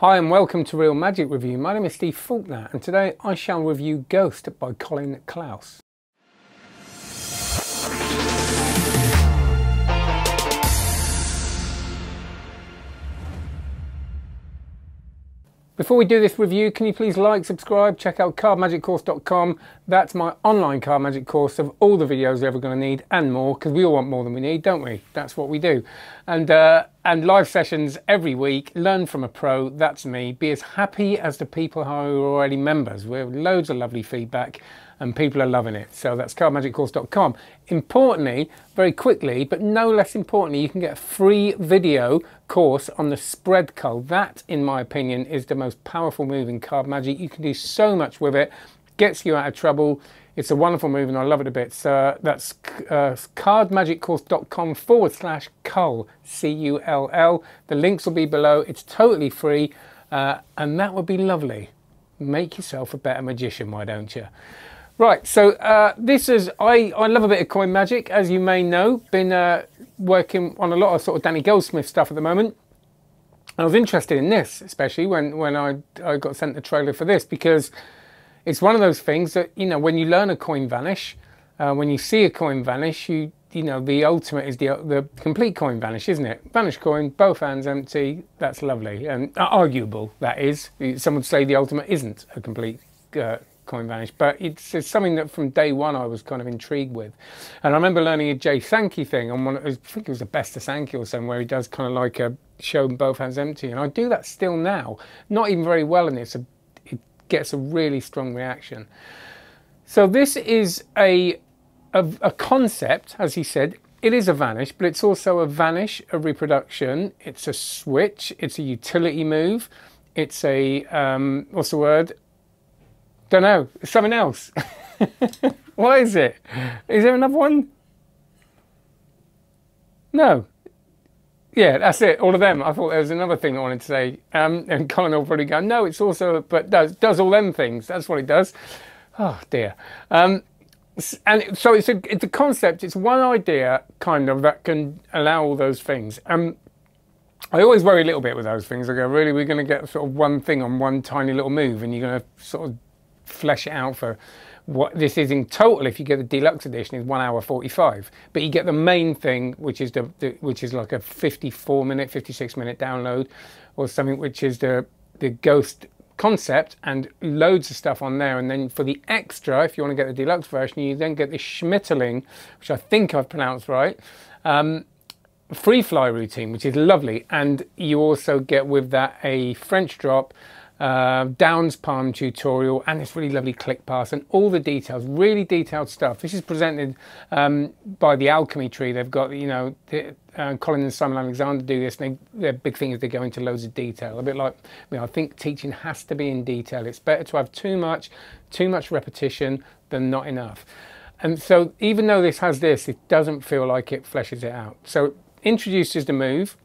Hi and welcome to Real Magic Review. My name is Steve Faulkner and today I shall review Ghost by Collin Claus. Before we do this review, can you please like, subscribe, check out cardmagiccourse.com. That's my online card magic course of all the videos you're ever going to need and more, because we all want more than we need, don't we? That's what we do. And, uh, and live sessions every week. Learn from a pro, that's me. Be as happy as the people who are already members. We have loads of lovely feedback and people are loving it. So that's cardmagiccourse.com. Importantly, very quickly, but no less importantly, you can get a free video course on the spread cull. That, in my opinion, is the most powerful move in card magic. You can do so much with it, gets you out of trouble. It's a wonderful move and I love it a bit. So that's uh, cardmagiccourse.com forward slash cull, C-U-L-L. The links will be below. It's totally free uh, and that would be lovely. Make yourself a better magician, why don't you? Right, so uh, this is, I, I love a bit of coin magic, as you may know. Been uh, working on a lot of sort of Danny Goldsmith stuff at the moment. I was interested in this, especially when, when I, I got sent the trailer for this, because it's one of those things that, you know, when you learn a coin vanish, uh, when you see a coin vanish, you you know, the ultimate is the the complete coin vanish, isn't it? Vanish coin, both hands empty, that's lovely. And arguable, that is. Some would say the ultimate isn't a complete uh, coin vanish. But it's, it's, something that from day one I was kind of intrigued with. And I remember learning a Jay Sankey thing on one, I think it was the best of Sankey or something, where he does kind of like a show both hands empty. And I do that still now, not even very well, and it gets a really strong reaction. So this is a, a, a concept, as he said, it is a vanish, but it's also a vanish, a reproduction. It's a switch. It's a utility move. It's a um, what's the word? Don't know. Something else. what is it? Is there another one? No. Yeah, that's it. All of them. I thought there was another thing I wanted to say. Um, and Collin will probably go, no, it's also, but does does all them things. That's what it does. Oh dear. Um, and so it's a it's a concept. It's one idea, kind of, that can allow all those things. Um, I always worry a little bit with those things. I go, really, we're going to get sort of one thing on one tiny little move, and you're going to sort of flesh it out for what this is in total. If you get the deluxe edition is one hour 45 but you get the main thing which is the, the, which is like a 54 minute 56 minute download or something which is the the ghost concept and loads of stuff on there. And then for the extra if you want to get the deluxe version you then get the schmetterling which i think i've pronounced right um, free fly routine which is lovely. And you also get with that a french drop uh, Downs Palm tutorial and this really lovely click pass and all the details, really detailed stuff. This is presented um, by the Alchemy Tree. They've got, you know, the, uh, Collin and Simon Alexander do this and they, their big thing is they go into loads of detail. A bit like, you know, I think teaching has to be in detail. It's better to have too much, too much repetition than not enough. And so even though this has this, it doesn't feel like it fleshes it out. So it introduces the move,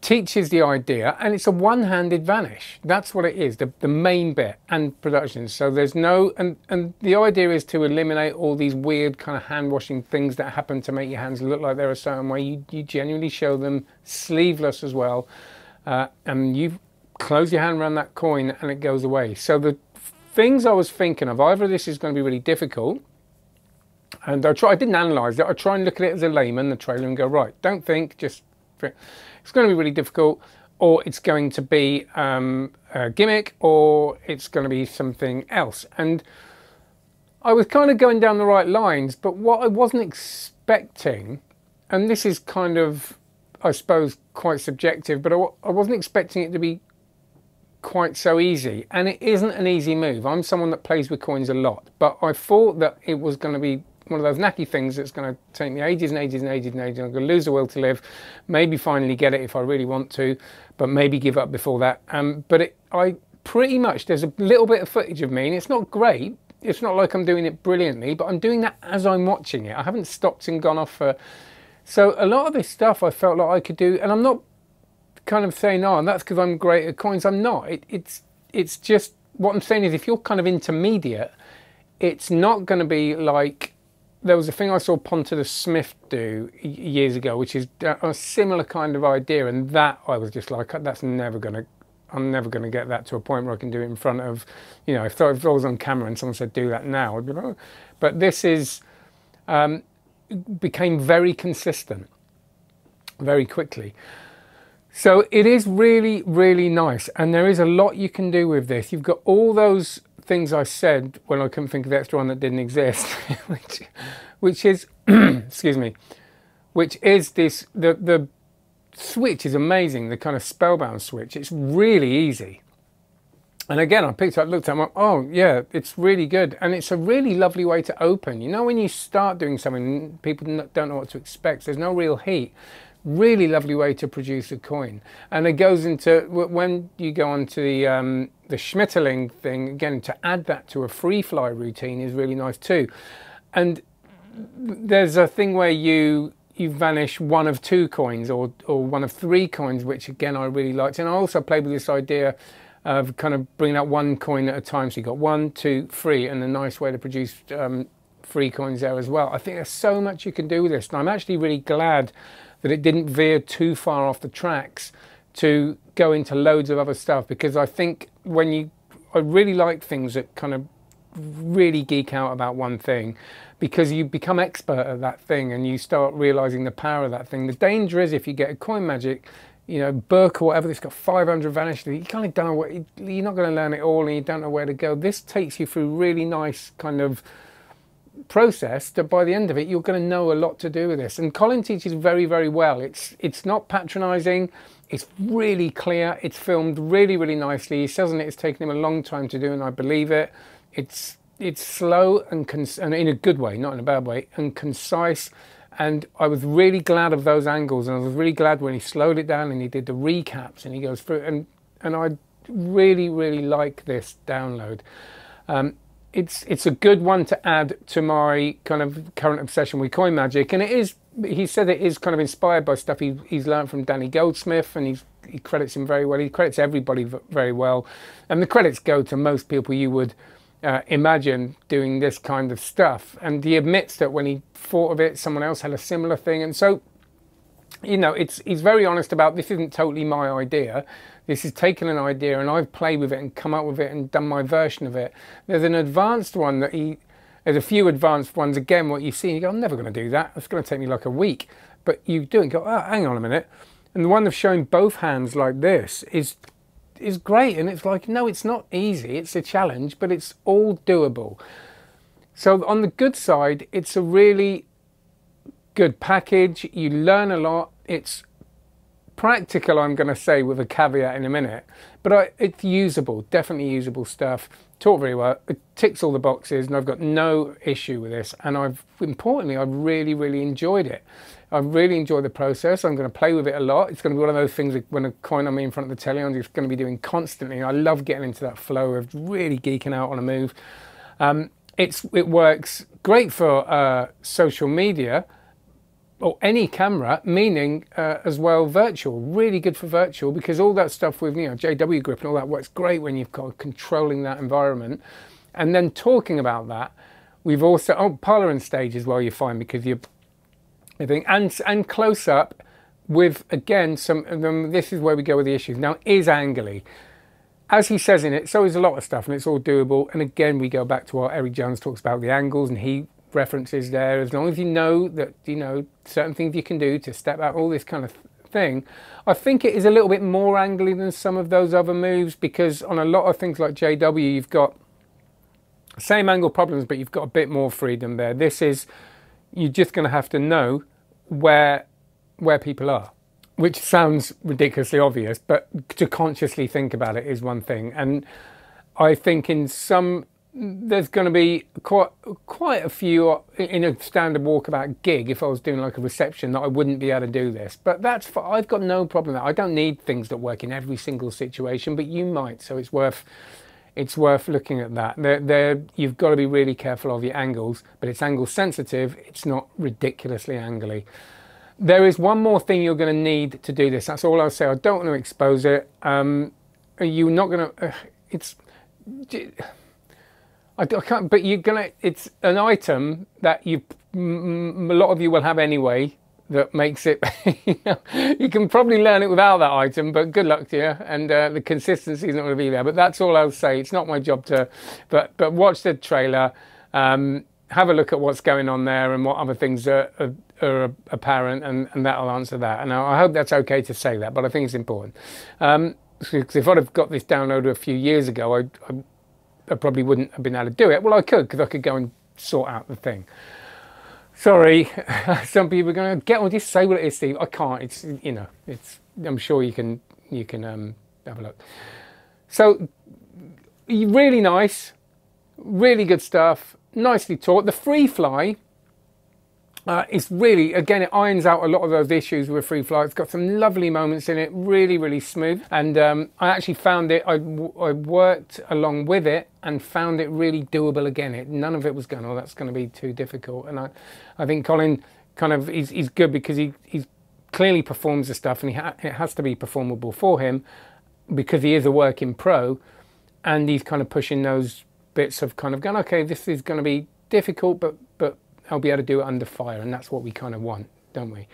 teaches the idea and it's a one-handed vanish. That's what it is the, the main bit and production. So there's no and and the idea is to eliminate all these weird kind of hand washing things that happen to make your hands look like they're a certain way. You, you genuinely show them sleeveless as well uh, and you close your hand around that coin and it goes away. So the things i was thinking of either this is going to be really difficult and I try I didn't analyze it. I try and look at it as a layman the trailer and go right don't think just it's going to be really difficult or it's going to be um, a gimmick or it's going to be something else. And I was kind of going down the right lines, but what I wasn't expecting, and this is kind of, I suppose, quite subjective, but I, I wasn't expecting it to be quite so easy. And it isn't an easy move. I'm someone that plays with coins a lot, but I thought that it was going to be one of those knacky things that's going to take me ages and ages and ages and ages. I'm going to lose the will to live, maybe finally get it if I really want to, but maybe give up before that. Um, but it, I pretty much, there's a little bit of footage of me, and it's not great. It's not like I'm doing it brilliantly, but I'm doing that as I'm watching it. I haven't stopped and gone off for. So a lot of this stuff I felt like I could do, and I'm not kind of saying, oh, and that's because I'm great at coins. I'm not. It, it's it's just what I'm saying is if you're kind of intermediate, it's not going to be like there was a thing I saw Ponta Smith do years ago, which is a similar kind of idea, and that I was just like, that's never going to. I'm never going to get that to a point where I can do it in front of, you know, if I, was on camera and someone said do that now, I'd be like, oh. but this is um, became very consistent very quickly. So it is really, really nice, and there is a lot you can do with this. You've got all those things I said when I couldn't think of the extra one that didn't exist, which, which is, excuse me, which is this the the switch is amazing. The kind of spellbound switch. It's really easy. And again, I picked up, looked at it, oh yeah, it's really good. And it's a really lovely way to open. You know, when you start doing something, people don't know what to expect. There's no real heat really lovely way to produce a coin. And it goes into, when you go on to the, um, the Schmetterling thing, again, to add that to a free fly routine is really nice too. And there's a thing where you you vanish one of two coins or, or one of three coins, which again I really liked. And I also played with this idea of kind of bringing out one coin at a time. So you got one, two, three, and a nice way to produce um, free coins there as well. I think there's so much you can do with this. And I'm actually really glad that it didn't veer too far off the tracks to go into loads of other stuff because I think when you, I really like things that kind of really geek out about one thing because you become expert at that thing and you start realizing the power of that thing. The danger is if you get a coin magic, you know, Burke or whatever, it's got 500 vanish, you kind of don't know what, you're not going to learn it all and you don't know where to go. This takes you through really nice kind of process that by the end of it you're going to know a lot to do with this. And collin teaches very very well. It's it's not patronizing. It's really clear. It's filmed really really nicely. He says it it's taken him a long time to do and i believe it. It's it's slow and, cons- and in a good way not in a bad way and concise. And i was really glad of those angles and i was really glad when he slowed it down and he did the recaps and he goes through and and i really really like this download. Um, it's it's a good one to add to my kind of current obsession with coin magic, and it is. He said it is kind of inspired by stuff he, he's learned from Danny Goldsmith, and he's, he credits him very well. He credits everybody very well, and the credits go to most people you would uh, imagine doing this kind of stuff. And he admits that when he thought of it, someone else had a similar thing, and so you know, it's he's very honest about this isn't totally my idea. This is taken an idea and I've played with it and come up with it and done my version of it. There's an advanced one that he, there's a few advanced ones. Again, what you see, you go, I'm never going to do that. It's going to take me like a week. But you do and go, oh, hang on a minute. And the one of showing both hands like this is is great. And it's like, no, it's not easy. It's a challenge, but it's all doable. So on the good side, it's a really good package. You learn a lot. It's practical, I'm going to say with a caveat in a minute, but I, it's usable, definitely usable stuff. Taught very well. It ticks all the boxes, and I've got no issue with this. And I've importantly, I've really, really enjoyed it. I've really enjoyed the process. I'm going to play with it a lot. It's going to be one of those things when a coin on me in front of the telly, I'm just going to be doing constantly. I love getting into that flow of really geeking out on a move. Um, it's it works great for uh, social media or any camera, meaning uh, as well virtual. Really good for virtual because all that stuff with you know JW grip and all that works great when you've got controlling that environment. And then talking about that, we've also oh parlor and stage as well. You find because you're think and and close up with again some. This is where we go with the issues. Now is angly. As he says in it, so is a lot of stuff, and it's all doable. And again, we go back to what Eric Jones talks about the angles, and he references there. As long as you know that you know certain things you can do to step out, all this kind of thing. I think it is a little bit more angly than some of those other moves because on a lot of things like JW, you've got same angle problems, but you've got a bit more freedom there. This is you're just going to have to know where where people are, which sounds ridiculously obvious, but to consciously think about it is one thing. And I think in some there's going to be quite quite a few in a standard walkabout gig if I was doing like a reception that I wouldn't be able to do this. But that's I've got no problem with that. I don't need things that work in every single situation, but you might. So it's worth it's worth looking at that. They're, they're, you've got to be really careful of your angles, but it's angle sensitive. It's not ridiculously angly. There is one more thing you're going to need to do this. That's all I'll say. I don't want to expose it. Um, you're not going to. Uh, it's I, I can't. But you're gonna. It's an item that you. M- a lot of you will have anyway. That makes it. you know, you can probably learn it without that item, but good luck to you. And uh, the consistency is not going to be there. But that's all I'll say. It's not my job to. But but watch the trailer. Um, have a look at what's going on there and what other things are, are, are apparent, and, and, that'll answer that. And I, hope that's okay to say that, but I think it's important. Um, because if I'd have got this downloaded a few years ago, I, I I probably wouldn't have been able to do it. Well, I could because I could go and sort out the thing. Sorry, some people are going to get on. Just say what it is, Steve. I can't. It's you know. It's. I'm sure you can. You can um, have a look. So, really nice, really good stuff. Nicely taught. The Freefly uh, it's really, again, it irons out a lot of those issues with Freefly. It's got some lovely moments in it, really, really smooth. And um, I actually found it, I, I worked along with it and found it really doable again. It, none of it was going, oh, that's going to be too difficult. And I, I think Collin kind of, he's, he's good because he he's clearly performs the stuff and ha it has to be performable for him because he is a working pro and he's kind of pushing those bits of kind of going, okay, this is going to be difficult, but I'll be able to do it under fire, and that's what we kind of want, don't we?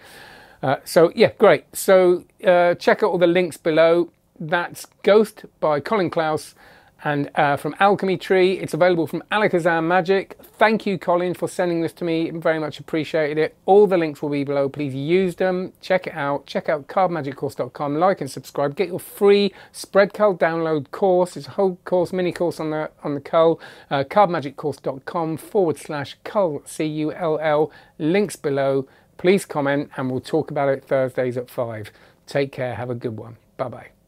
Uh, so yeah, great. So uh, check out all the links below. That's Ghost by Collin Claus and uh, from Alchemy Tree. It's available from Alakazam Magic. Thank you, Collin, for sending this to me. Very much appreciated it. All the links will be below. Please use them. Check it out. Check out cardmagiccourse.com. Like and subscribe. Get your free spread cull download course. It's a whole course, mini course on the on the cull. Uh, cardmagiccourse.com forward slash cull C U L L. Links below. Please comment, and we'll talk about it Thursdays at five. Take care. Have a good one. Bye bye.